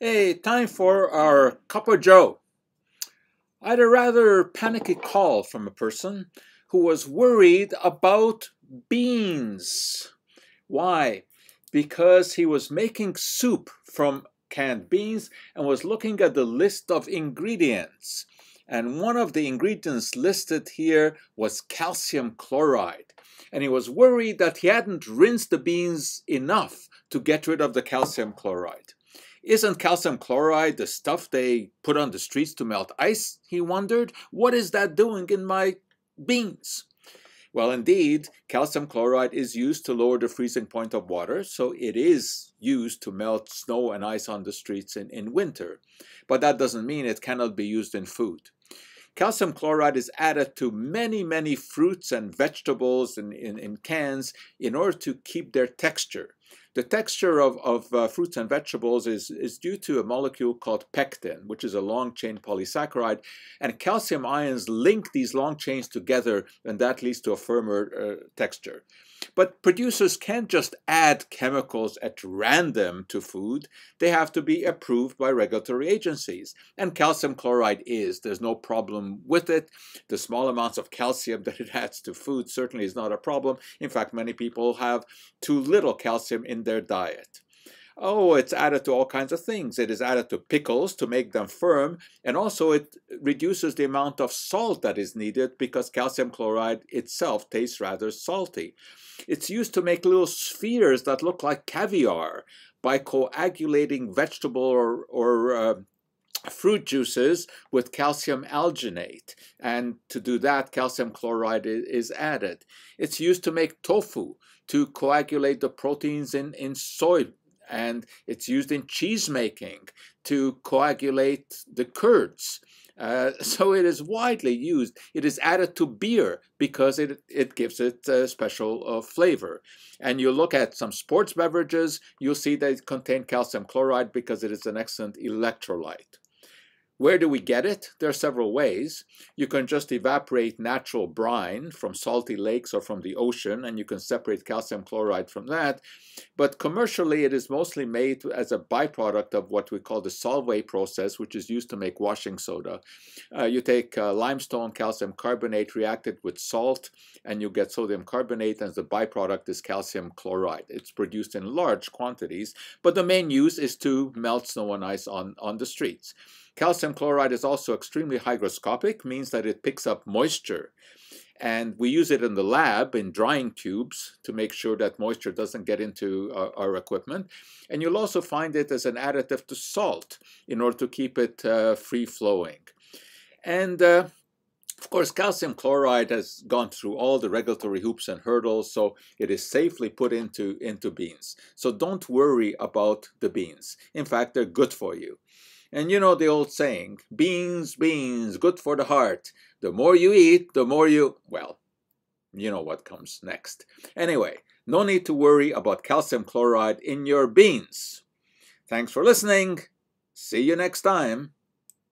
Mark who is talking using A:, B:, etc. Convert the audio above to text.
A: Hey, time for our Cup of Joe. I had a rather panicky call from a person who was worried about beans. Why? Because he was making soup from canned beans and was looking at the list of ingredients. And one of the ingredients listed here was calcium chloride. And he was worried that he hadn't rinsed the beans enough to get rid of the calcium chloride. Isn't calcium chloride the stuff they put on the streets to melt ice? He wondered. What is that doing in my beans? Well, indeed, calcium chloride is used to lower the freezing point of water, so it is used to melt snow and ice on the streets in, in winter. But that doesn't mean it cannot be used in food. Calcium chloride is added to many, many fruits and vegetables in, in, in cans in order to keep their texture. The texture of, of uh, fruits and vegetables is, is due to a molecule called pectin, which is a long chain polysaccharide, and calcium ions link these long chains together, and that leads to a firmer uh, texture. But producers can't just add chemicals at random to food. They have to be approved by regulatory agencies. And calcium chloride is. There's no problem with it. The small amounts of calcium that it adds to food certainly is not a problem. In fact, many people have too little calcium in their diet. Oh, it's added to all kinds of things. It is added to pickles to make them firm, and also it reduces the amount of salt that is needed because calcium chloride itself tastes rather salty. It's used to make little spheres that look like caviar by coagulating vegetable or, or uh, fruit juices with calcium alginate. And to do that, calcium chloride is added. It's used to make tofu, to coagulate the proteins in, in soy and it's used in cheese making to coagulate the curds. Uh, so it is widely used. It is added to beer because it, it gives it a special uh, flavor. And you look at some sports beverages, you'll see it contain calcium chloride because it is an excellent electrolyte. Where do we get it? There are several ways. You can just evaporate natural brine from salty lakes or from the ocean, and you can separate calcium chloride from that. But commercially, it is mostly made as a byproduct of what we call the Solvay process, which is used to make washing soda. Uh, you take uh, limestone calcium carbonate, react it with salt, and you get sodium carbonate, and the byproduct is calcium chloride. It's produced in large quantities, but the main use is to melt snow and ice on, on the streets. Calcium chloride is also extremely hygroscopic, means that it picks up moisture. And we use it in the lab in drying tubes to make sure that moisture doesn't get into our, our equipment. And you'll also find it as an additive to salt in order to keep it uh, free flowing. And uh, of course, calcium chloride has gone through all the regulatory hoops and hurdles, so it is safely put into, into beans. So don't worry about the beans. In fact, they're good for you. And you know the old saying, beans, beans, good for the heart. The more you eat, the more you, well, you know what comes next. Anyway, no need to worry about calcium chloride in your beans. Thanks for listening. See you next time.